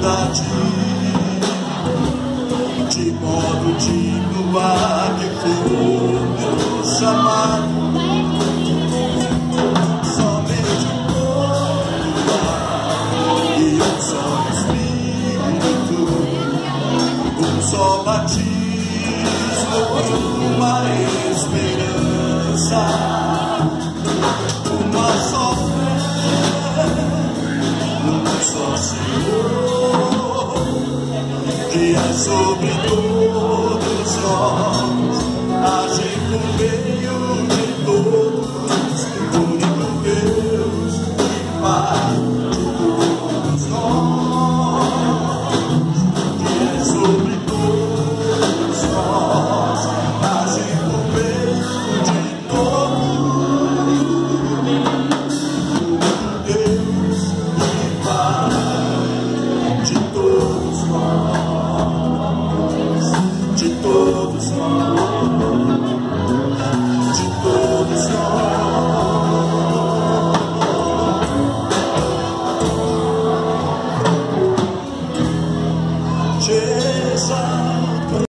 verdade De modo de a que foi meu chamado só batismo uma esperança. Só Senhor, que é sobre tudo. de todos nós, de todos nós, de todos nós. Jesus.